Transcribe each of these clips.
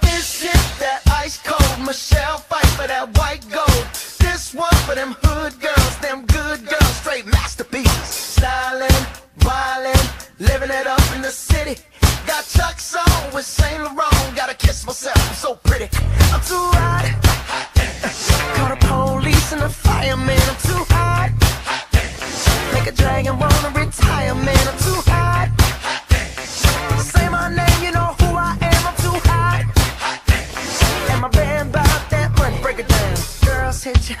This is that ice cold Michelle Pfeiffer that white gold. This one for them hood girls, them good girls, straight masterpieces. Styling, wildin', living it up in the city.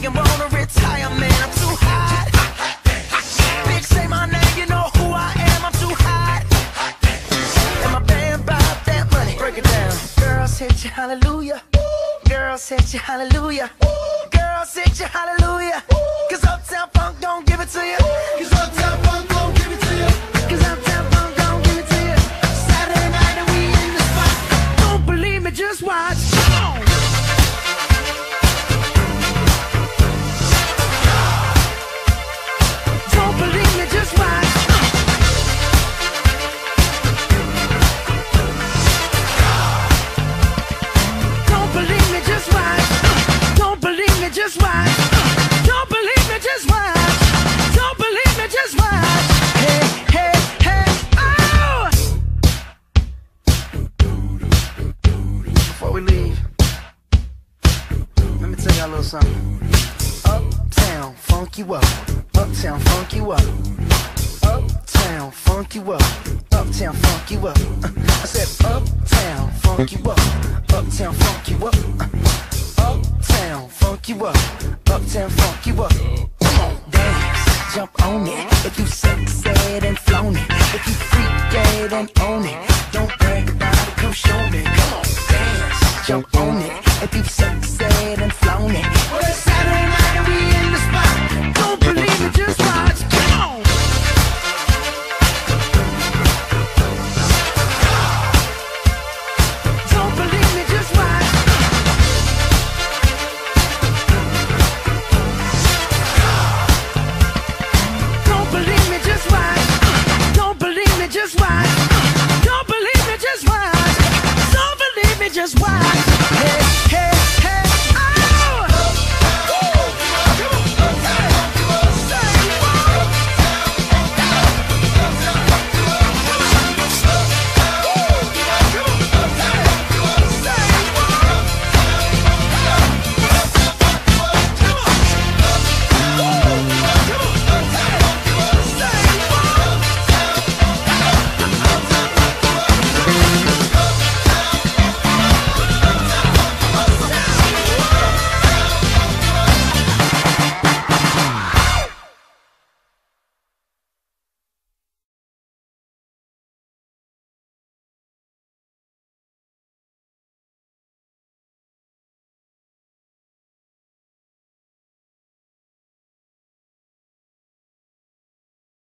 dragon wanna retire, man. I'm too hot. Bitch, say my name, you know who I am. I'm too hot. And my band bought that money. Break it down. Girls hit you, hallelujah. Girls hit you, hallelujah. Girls hit you, hallelujah. Cause Uptown Funk don't give it to you. Just watch. Don't believe me, just watch. Don't believe me, just watch. Hey, hey, hey, oh! Before we leave, let me tell y'all a little something. Uptown, funk you up. Uptown, funk you up. Uptown, funk you up. Uptown, funk you up. Uh, I said, Uptown, funk you up. Uptown, funk you up. Uh, Funk you up. Uptown, fuck you up. Come on, dance, jump on it. If you sexed and flown it. If you freaked and own it. why. Hey.